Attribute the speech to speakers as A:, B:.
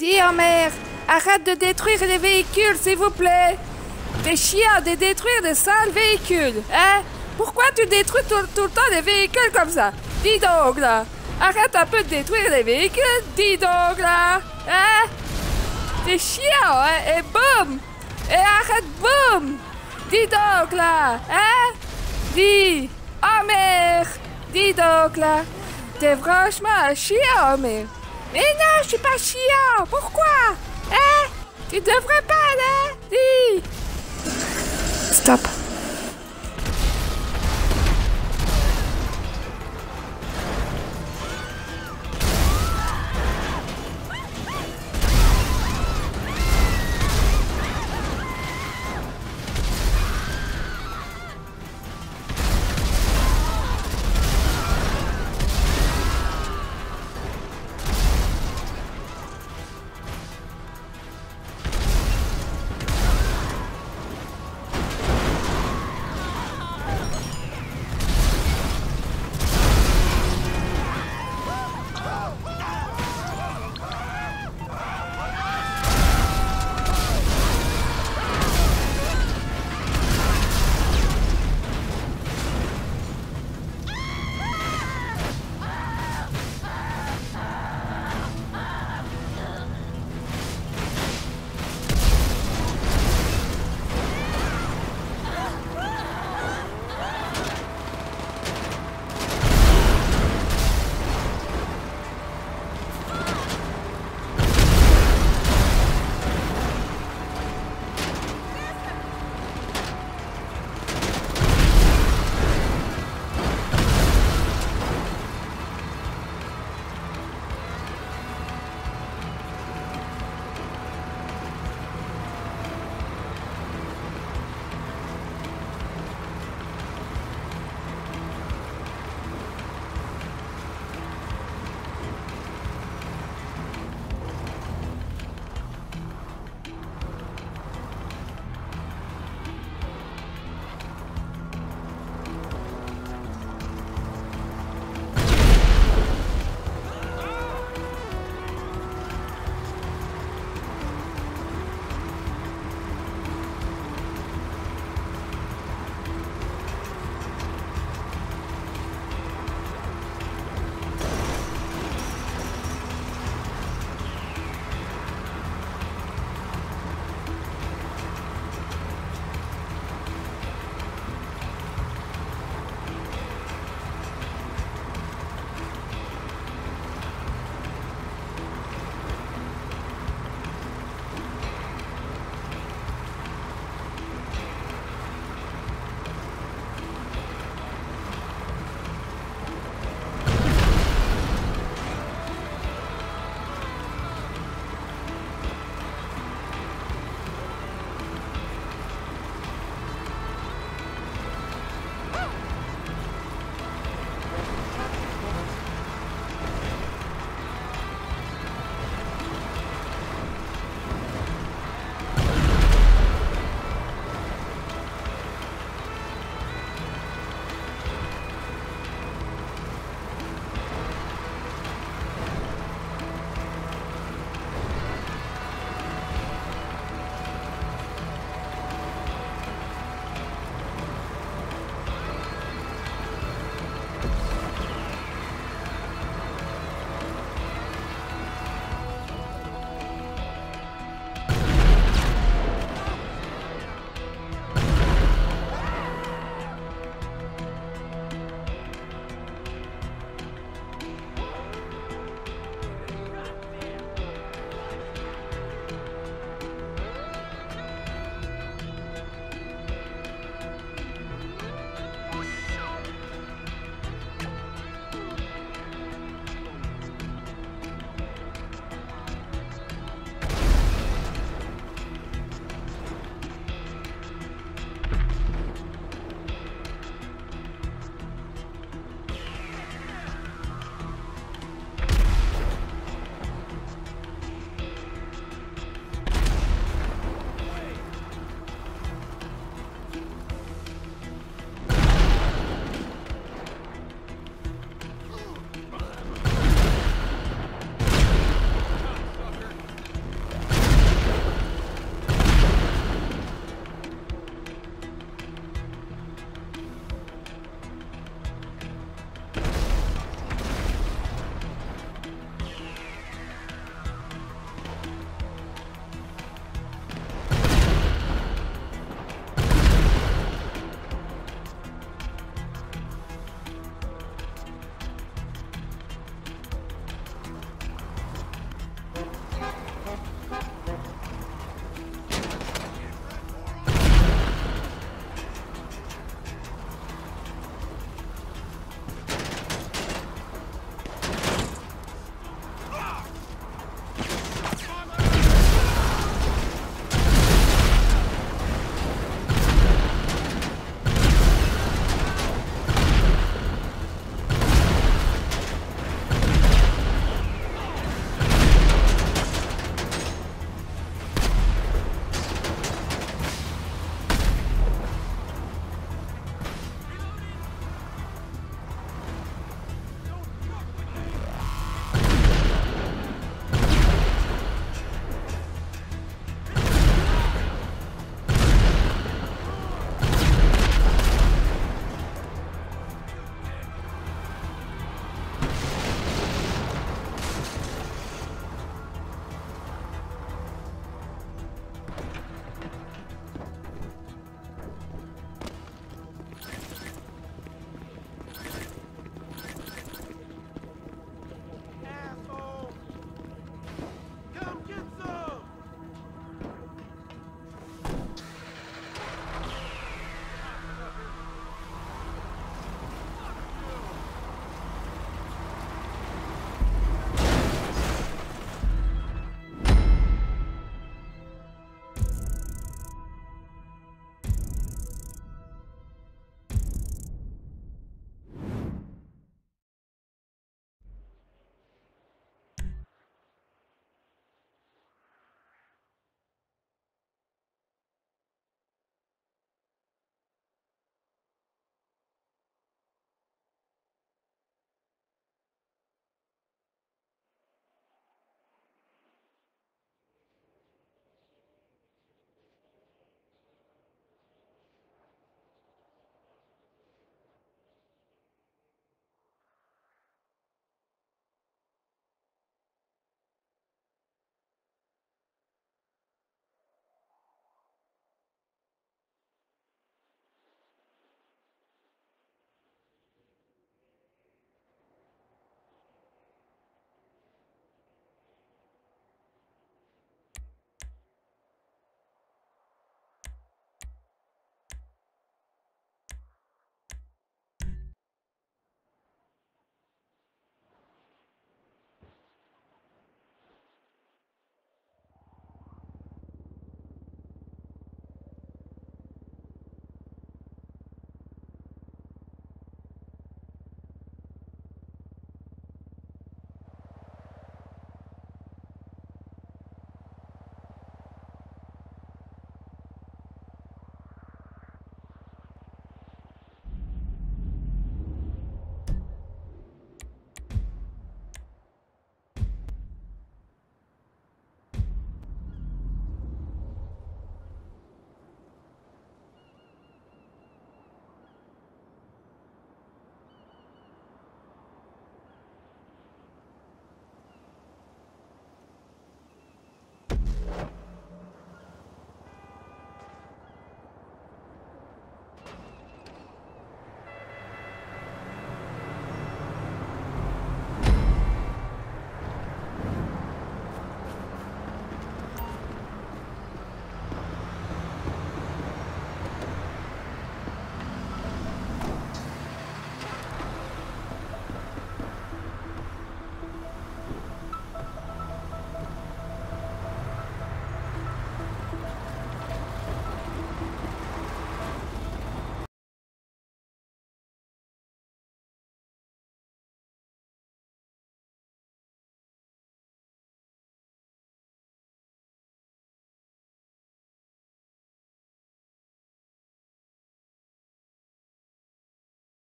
A: Dis, Homer, arrête de détruire les véhicules, s'il vous plaît. T'es chiant de détruire de sales véhicules, hein? Pourquoi tu détruis tout, le temps les véhicules comme ça? Dis donc, là. Arrête un peu de détruire les véhicules, dis donc, là Hein? T'es chiant, hein? Et boum! Et arrête, boum! Dis donc, là Hein? Dis Homer Dis donc, là. T'es franchement un Homer Mais non, je suis pas chiant. Pourquoi? Hein? Tu devrais pas, là Dis.
B: Stop.